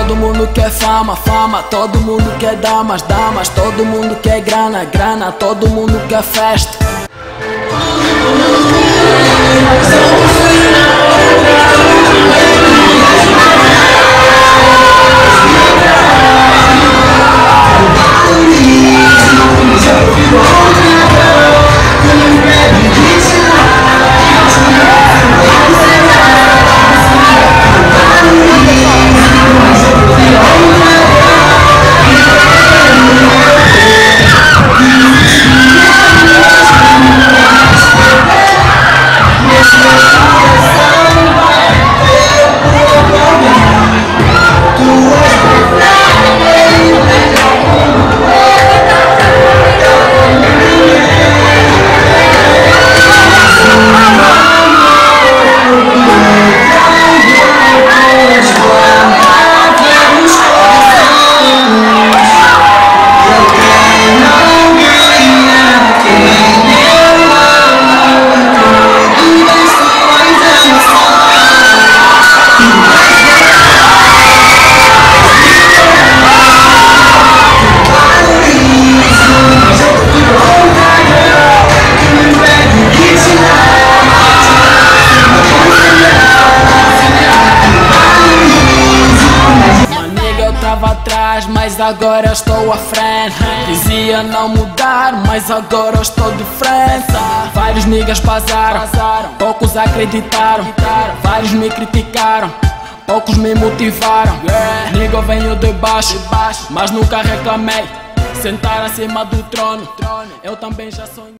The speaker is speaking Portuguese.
Todo mundo quer fama, fama, todo mundo quer damas, damas, todo mundo quer grana, grana, todo mundo quer festa. Mas agora estou à frente. Dizia não mudar, mas agora estou de frente. Vários niggas passaram, poucos acreditaram. Vários me criticaram, poucos me motivaram. Nigga eu venho de baixo, mas nunca reclamei. Sentar acima do trono, eu também já sonhei.